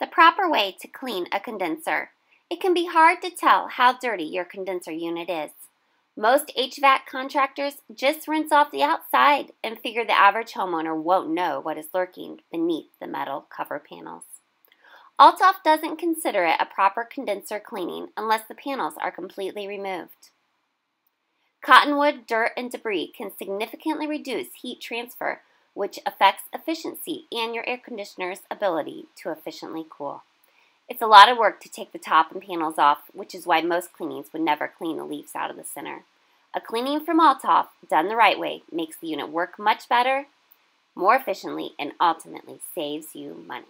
The proper way to clean a condenser. It can be hard to tell how dirty your condenser unit is. Most HVAC contractors just rinse off the outside and figure the average homeowner won't know what is lurking beneath the metal cover panels. Althoff doesn't consider it a proper condenser cleaning unless the panels are completely removed. Cottonwood, dirt, and debris can significantly reduce heat transfer which affects efficiency and your air conditioner's ability to efficiently cool. It's a lot of work to take the top and panels off, which is why most cleanings would never clean the leaves out of the center. A cleaning from Althoff, done the right way, makes the unit work much better, more efficiently, and ultimately saves you money.